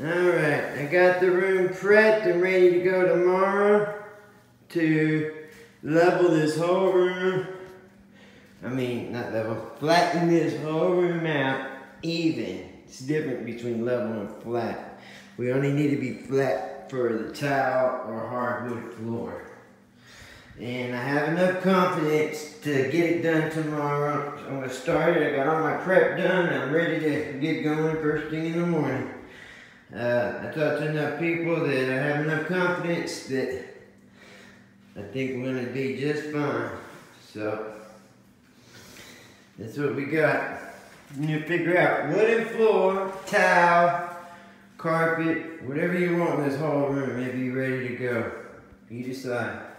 Alright, I got the room prepped and ready to go tomorrow to level this whole room. I mean, not level, flatten this whole room out even. It's different between level and flat. We only need to be flat for the tile or hardwood floor. And I have enough confidence to get it done tomorrow. So I'm gonna start it. I got all my prep done. I'm ready to get going first thing in the morning. Uh, I talked to enough people that I have enough confidence that I think we're gonna be just fine. So that's what we got. You figure out wooden floor, tile, carpet, whatever you want in this whole room. Maybe you're ready to go. You decide.